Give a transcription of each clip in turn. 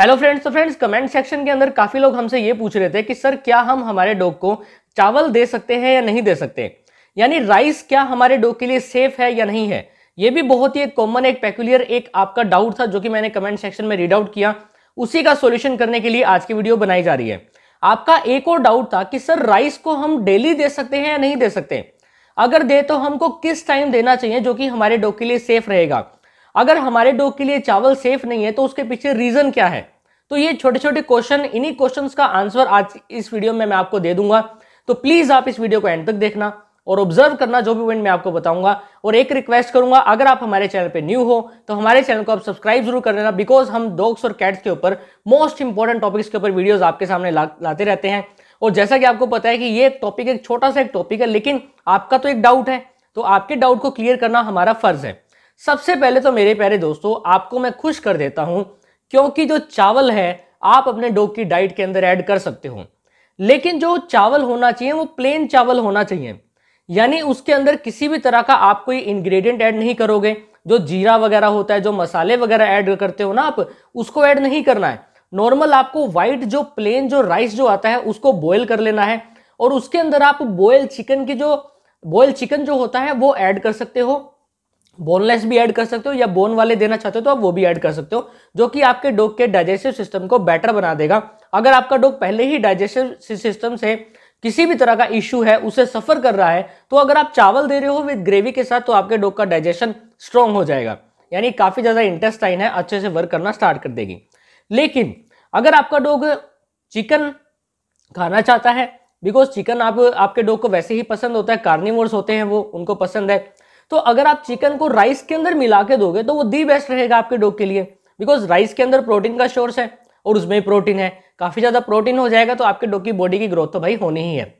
Hello friends तो friends comment section के अंदर काफ़ी लोग हमसे ये पूछ रहे थे कि, सर, क्या हम हमारे डॉग को चावल दे सकते हैं या नहीं दे सकते? यानी राइस क्या हमारे डॉग के लिए सेफ़ है या नहीं है? ये भी बहुत ही एक कॉमन एक पेक्युलियर एक आपका डाउट था, जो कि मैंने कमेंट सेक्शन में रीड आउट किया। उसी का सोल्यूशन करने के लिए आज की वीडियो बनाई जा रही है। आपका एक और डाउट था कि, सर राइस को हम डेली दे सकते हैं या नहीं दे सकते? अगर दे तो हमको किस टाइम देना चाहिए, जो कि हमारे डॉग के लिए सेफ़ रहेगा? अगर हमारे डॉग के लिए चावल सेफ़ नहीं है तो उसके पीछे रीजन क्या है? तो ये छोटे छोटे क्वेश्चन इन्हीं क्वेश्चन का आंसर आज इस वीडियो में मैं आपको दे दूँगा। तो प्लीज़ आप इस वीडियो को एंड तक देखना और ऑब्ज़र्व करना जो भी पॉइंट मैं आपको बताऊँगा। और एक रिक्वेस्ट करूँगा अगर आप हमारे चैनल पे न्यू हो तो हमारे चैनल को आप सब्सक्राइब ज़रूर कर लेना बिकॉज़ हम डॉग्स और कैट्स के ऊपर मोस्ट इंपॉर्टेंट टॉपिक्स के ऊपर वीडियोस आपके सामने ला, लाते रहते हैं। और जैसा कि आपको पता है कि ये टॉपिक एक छोटा सा एक टॉपिक है लेकिन आपका तो एक डाउट है। तो आपके डाउट को क्लियर करना हमारा फ़र्ज़ है। सबसे पहले तो मेरे प्यारे दोस्तों, आपको मैं खुश कर देता हूँ, क्योंकि जो चावल है, आप अपने डॉग की डाइट के अंदर ऐड कर सकते हो। लेकिन जो चावल होना चाहिए, वो प्लेन चावल होना चाहिए। यानी उसके अंदर किसी भी तरह का आप कोई इंग्रेडिएंट ऐड नहीं करोगे। जो जीरा वगैरह होता है, जो मसाले वगैरह ऐड करते हो ना आप, उसको ऐड नहीं करना है। नॉर्मल आपको व्हाइट जो प्लेन जो राइस जो आता है, उसको बॉयल कर लेना है। और उसके अंदर आप बॉयल चिकन की जो बॉयल चिकन जो होता है, वो ऐड कर सकते हो। बोनलेस भी ऐड कर सकते हो या बोन वाले देना चाहते हो तो आप वो भी ऐड कर सकते हो, जो कि आपके डॉग के डाइजेस्टिव सिस्टम को बेटर बना देगा। अगर आपका डॉग पहले ही डाइजेस्टिव सिस्टम से किसी भी तरह का इश्यू है, उसे सफ़र कर रहा है तो अगर आप चावल दे रहे हो विद ग्रेवी के साथ तो आपके डॉग का डाइजेशन स्ट्रांग हो जाएगा। यानी काफ़ी ज़्यादा इंटेस्टाइन है, अच्छे से वर्क करना स्टार्ट कर देगी। लेकिन अगर आपका डॉग चिकन खाना चाहता है बिकॉज़ चिकन आप, आपके डॉग को वैसे ही पसंद होता है कार्निवोर्स होते हैं वो, उनको पसंद है तो अगर आप चिकन को राइस के अंदर मिला के दोगे तो वो दी बेस्ट रहेगा आपके डॉग के लिए। बिकॉज़ राइस के अंदर प्रोटीन का सोर्स है और उसमें प्रोटीन है। काफ़ी ज़्यादा प्रोटीन हो जाएगा तो आपके डॉग की बॉडी की ग्रोथ तो भाई होनी ही है।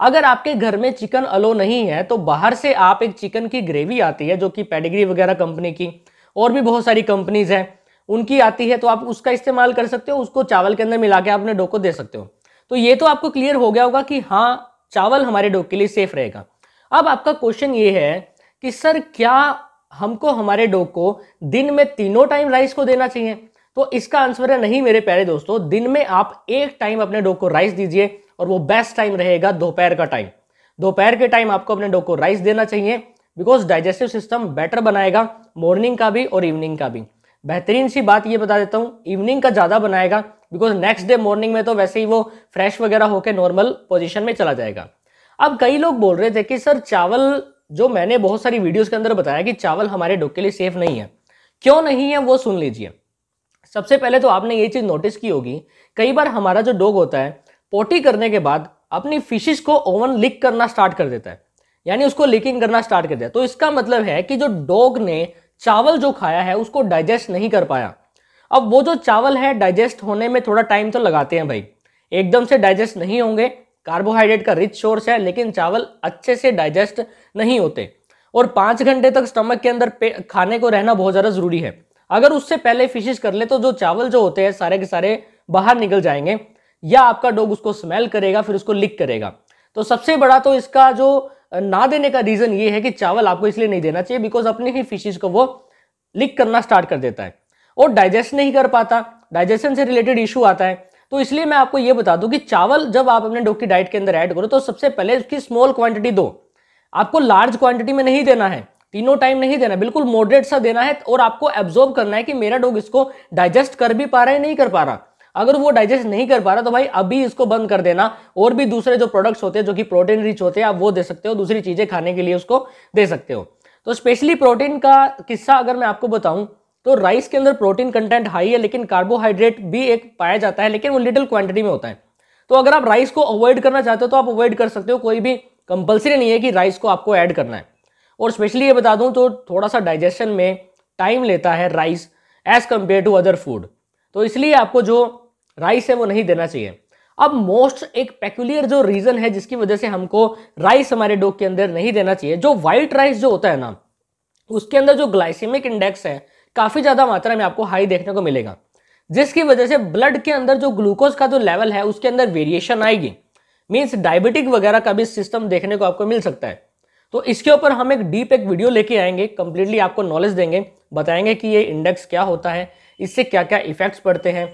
अगर आपके घर में चिकन अलो नहीं है तो बाहर से आप एक चिकन की ग्रेवी आती है, जो कि पेडिग्री वगैरह कंपनी की, और भी बहुत सारी कंपनीज़ हैं, उनकी आती है तो आप उसका इस्तेमाल कर सकते हो, उसको चावल के अंदर मिला के आप अपने डॉग को दे सकते हो। तो ये तो आपको क्लियर हो गया होगा कि हाँ चावल हमारे डॉग के लिए सेफ़ रहेगा। अब आपका क्वेश्चन ये है कि सर क्या हमको, हमारे डॉग को दिन में तीनों टाइम राइस को देना चाहिए? तो इसका आंसर है नहीं मेरे प्यारे दोस्तों, दिन में आप एक टाइम अपने डॉग को राइस दीजिए और वो बेस्ट टाइम रहेगा दोपहर का टाइम दोपहर के टाइम आपको अपने डॉग को राइस देना चाहिए बिकॉज़ डाइजेस्टिव सिस्टम बेटर बनाएगा मॉर्निंग का भी और इवनिंग का भी. बेहतरीन सी बात ये बता देता हूँ इवनिंग का ज़्यादा बनाएगा बिकॉज़ नेक्स्ट डे मॉर्निंग में तो वैसे ही वो फ्रेश वगैरह होकर नॉर्मल पोजिशन में चला जाएगा. अब कई लोग बोल रहे थे कि सर चावल जो मैंने बहुत सारी वीडियोस के अंदर बताया कि चावल हमारे डॉग के लिए सेफ़ नहीं है। क्यों नहीं है वो सुन लीजिए। सबसे पहले तो आपने ये चीज़ नोटिस की होगी, कई बार हमारा जो डोग होता है, पोटी करने के बाद अपनी फिशिस को ओवन लिक करना स्टार्ट कर देता है। यानी उसको लिकिंग करना स्टार्ट कर दिया। तो इसका मतलब है कि जो डॉग ने चावल जो खाया है, उसको डाइजेस्ट नहीं कर पाया। अब वो जो चावल है, डाइजेस्ट होने में थोड़ा टाइम तो लगाते हैं भाई। एकदम से डाइजेस्ट नहीं होंगे कार्बोहाइड्रेट का रिच सोर्स है, लेकिन चावल अच्छे से डाइजेस्ट नहीं होते। और पाँच घंटे तक स्टमक के अंदर खाने को रहना बहुत ज़्यादा ज़रूरी है। अगर उससे पहले फिशिश कर ले तो जो चावल जो होते हैं, सारे के सारे बाहर निकल जाएँगे, या आपका डॉग उसको स्मेल करेगा, फिर उसको लिक करेगा। तो सबसे बड़ा तो इसका जो ना देने का रीज़न ये है कि चावल आपको इसलिए नहीं देना चाहिए बिकॉज़ अपने ही फिशिश को वो लिक करना स्टार्ट कर देता है। और डाइजेस्ट नहीं कर पाता। डाइजेशन से रिलेटेड इशू आता है। तो इसलिए मैं आपको ये बता दूँ कि चावल जब आप अपने डॉग की डाइट के अंदर ऐड करो तो सबसे पहले उसकी स्मॉल क्वांटिटी दो। आपको लार्ज क्वांटिटी में नहीं देना है, तीनों टाइम नहीं देना बिल्कुल मॉडरेट सा देना है और आपको एब्जॉर्ब करना है कि मेरा डॉग इसको डाइजेस्ट कर भी पा रहा है, नहीं कर पा रहा। अगर वो डाइजेस्ट नहीं कर पा रहा तो भाई अभी इसको बंद कर देना। और भी दूसरे जो प्रोडक्ट्स होते हैं, जो कि प्रोटीन रिच होते हैं, आप वो दे सकते हो, दूसरी चीज़ें खाने के लिए उसको दे सकते हो। तो स्पेशली प्रोटीन का किस्सा अगर मैं आपको बताऊँ तो राइस के अंदर प्रोटीन कंटेंट हाई है, लेकिन कार्बोहाइड्रेट भी एक पाया जाता है, लेकिन वो लिटिल क्वांटिटी में होता है। तो अगर आप राइस को अवॉइड करना चाहते हो तो आप अवॉइड कर सकते हो, कोई भी कंपलसरी नहीं है कि राइस को आपको ऐड करना है। और स्पेशली ये बता दूँ तो थोड़ा सा डाइजेशन में टाइम लेता है rice as compare to other food तो इसलिए आपको जो राइस है वो नहीं देना चाहिए। अब मोस्ट एक पेक्युलियर जो रीजन है, जिसकी वजह से हमको राइस हमारे डॉग के अंदर नहीं देना चाहिए, जो वाइट राइस जो होता है ना, उसके अंदर जो ग्लाइसेमिक इंडेक्स है काफ़ी ज़्यादा मात्रा में आपको हाई देखने को मिलेगा। जिसकी वजह से ब्लड के अंदर जो ग्लूकोज का जो लेवल है, उसके अंदर वेरिएशन आएगी। मीन्स डायबिटिक वगैरह का भी सिस्टम देखने को आपको मिल सकता है। तो इसके ऊपर हम एक डीप एक वीडियो लेके आएँगे कंप्लीटली आपको नॉलेज देंगे, बताएँगे कि ये इंडेक्स क्या होता है, इससे क्या क्या इफेक्ट्स पड़ते हैं।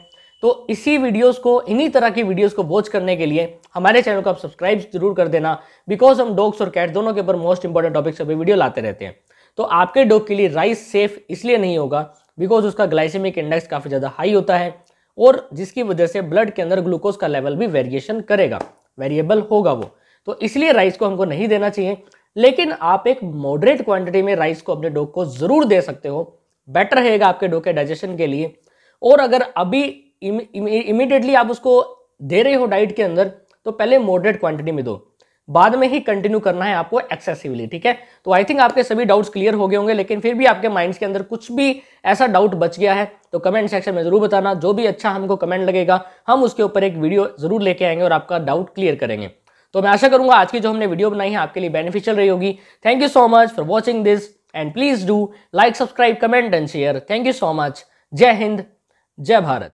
तो इसी वीडियोस को, इन्हीं तरह की वीडियोस को वॉच करने के लिए हमारे चैनल को आप सब्सक्राइब ज़रूर कर देना बिकॉज़ हम डॉग्स और कैट दोनों के ऊपर मोस्ट इंपॉर्टेंट टॉपिक्स पर वीडियो लाते रहते हैं। तो आपके डॉग के लिए राइस सेफ़ इसलिए नहीं होगा बिकॉज़ उसका ग्लाइसेमिक इंडेक्स काफ़ी ज़्यादा हाई होता है और जिसकी वजह से ब्लड के अंदर ग्लूकोज का लेवल भी वेरिएशन करेगा वेरिएबल होगा वो। तो इसलिए राइस को हमको नहीं देना चाहिए, लेकिन आप एक मॉडरेट क्वांटिटी में राइस को अपने डॉग को ज़रूर दे सकते हो बेटर रहेगा आपके डॉग के डाइजेशन के लिए। और अगर अभी इमीडिएटली आप उसको दे रहे हो डाइट के अंदर तो पहले मॉडरेट क्वांटिटी में दो। बाद में ही कंटिन्यू करना है आपको एक्सेसिवली ठीक है? तो आई थिंक आपके सभी डाउट्स क्लियर हो गए होंगे, लेकिन फिर भी आपके माइंड्स के अंदर कुछ भी ऐसा डाउट बच गया है तो कमेंट सेक्शन में ज़रूर बताना। जो भी अच्छा हमको कमेंट लगेगा, हम उसके ऊपर एक वीडियो ज़रूर लेके आएँगे और आपका डाउट क्लियर करेंगे। तो मैं आशा करूँगा आज की जो हमने वीडियो बनाई है, आपके लिए बेनिफिशियल रही होगी। Thank you so much for watching this and please do like subscribe comment and share thank you so much जय हिंद जय भारत